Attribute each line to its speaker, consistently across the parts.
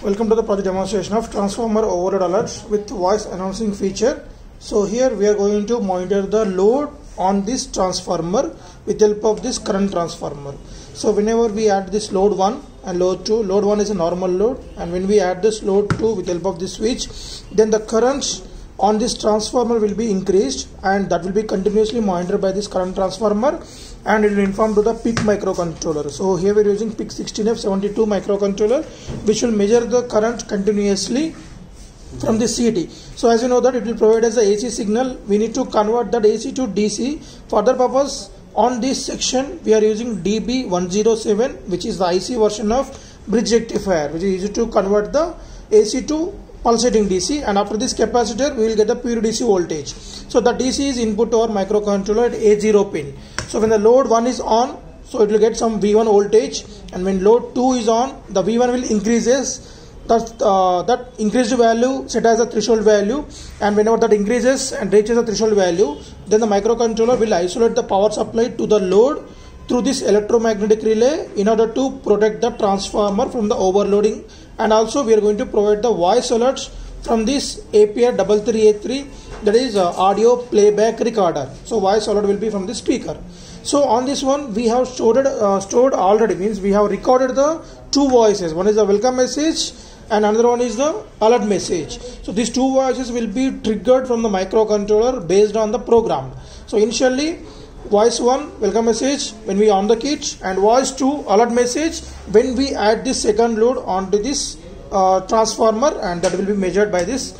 Speaker 1: Welcome to the project demonstration of transformer overload alerts with voice announcing feature. So here we are going to monitor the load on this transformer with the help of this current transformer. So whenever we add this load 1 and load 2, load 1 is a normal load and when we add this load 2 with the help of this switch, then the current on this transformer will be increased and that will be continuously monitored by this current transformer and it will inform to the PIC microcontroller. So here we are using PIC 16F72 microcontroller which will measure the current continuously from the CT. So as you know that it will provide us the AC signal. We need to convert that AC to DC. For that purpose on this section we are using DB107 which is the IC version of bridge rectifier which is used to convert the AC to pulsating DC and after this capacitor we will get the pure DC voltage. So the DC is input to our microcontroller at A0 pin. So when the load 1 is on so it will get some V1 voltage. And when load 2 is on the V1 will increases. That, uh, that increased value set as a threshold value. And whenever that increases and reaches a threshold value then the microcontroller will isolate the power supply to the load through this electromagnetic relay in order to protect the transformer from the overloading. And also we are going to provide the voice alerts from this APR 3383 that is uh, audio playback recorder. So voice alert will be from the speaker. So on this one we have stored uh, stored already means we have recorded the two voices. One is the welcome message and another one is the alert message. So these two voices will be triggered from the microcontroller based on the program. So initially voice 1 welcome message when we on the kit and voice 2 alert message when we add this second load onto this uh, transformer and that will be measured by this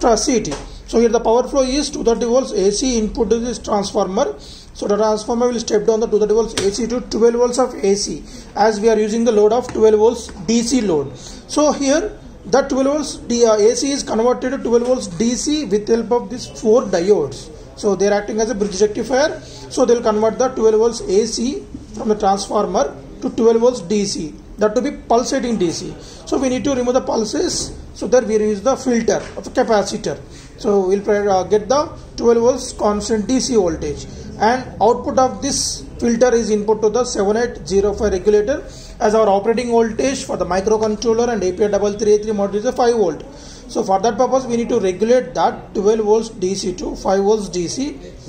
Speaker 1: CT. So here the power flow is 230 volts AC input to this transformer. So the transformer will step down the 230 volts AC to 12 volts of AC as we are using the load of 12 volts DC load. So here that 12 volts the, uh, AC is converted to 12 volts DC with help of these four diodes. So they are acting as a bridge rectifier. So they will convert the 12 volts AC from the transformer to 12 volts DC that to be pulsating DC. So we need to remove the pulses so that we use the filter of the capacitor. So we'll uh, get the 12 volts constant DC voltage and output of this filter is input to the 7805 regulator as our operating voltage for the microcontroller and APR 3383 module is a 5 volt. So for that purpose we need to regulate that 12 volts DC to 5 volts DC.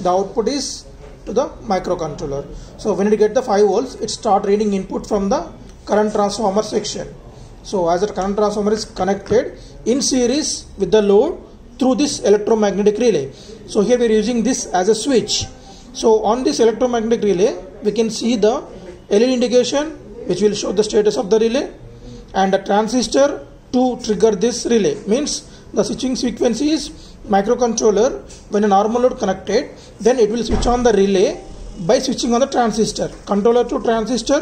Speaker 1: The output is to the microcontroller. So when it get the 5 volts it start reading input from the current transformer section. So as the current transformer is connected in series with the load through this electromagnetic relay. So here we are using this as a switch. So on this electromagnetic relay we can see the LED indication which will show the status of the relay and a transistor to trigger this relay means the switching frequency is microcontroller when a normal load connected then it will switch on the relay by switching on the transistor controller to transistor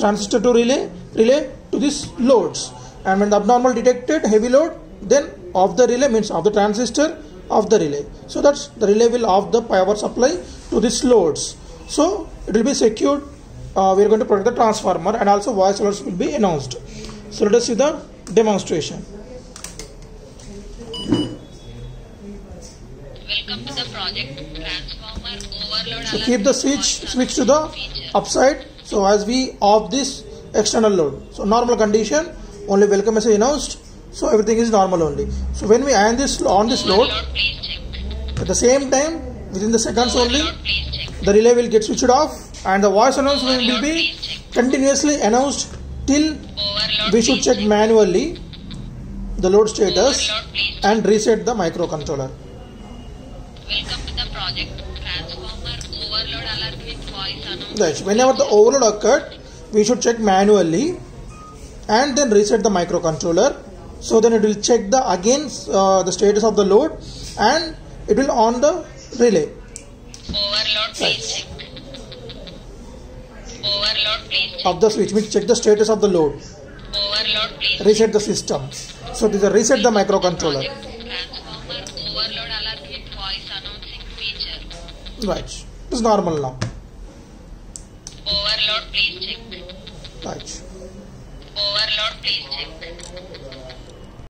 Speaker 1: transistor to relay relay to these loads and when the abnormal detected heavy load then off the relay means off the transistor of the relay. So that's the relay will off the power supply to these loads. So it will be secured uh, we are going to protect the transformer and also voice alerts will be announced. So let us see the demonstration.
Speaker 2: Welcome to the project. Transformer Overload
Speaker 1: so keep the switch switch to the upside. So as we off this external load. So normal condition only welcome message announced so everything is normal only so when we iron this on this load
Speaker 2: Overload, please check.
Speaker 1: at the same time within the seconds only
Speaker 2: Overload, please check.
Speaker 1: the relay will get switched off and the voice announcement will be continuously announced till we should check manually the load status and reset the microcontroller
Speaker 2: Welcome to the project Transformer Overload Alert with voice announcement.
Speaker 1: Right. Whenever the overload occurred, we should check manually and then reset the microcontroller. So then it will check the again uh, the status of the load and it will on the relay.
Speaker 2: Overload, please check. Overload, please check.
Speaker 1: of the switch means check the status of the load
Speaker 2: Overload, please.
Speaker 1: reset the system so this is a reset the microcontroller
Speaker 2: Project Transformer Overload Alert with voice announcing feature.
Speaker 1: right it's normal now
Speaker 2: Overload, please check.
Speaker 1: right
Speaker 2: Overload, please check.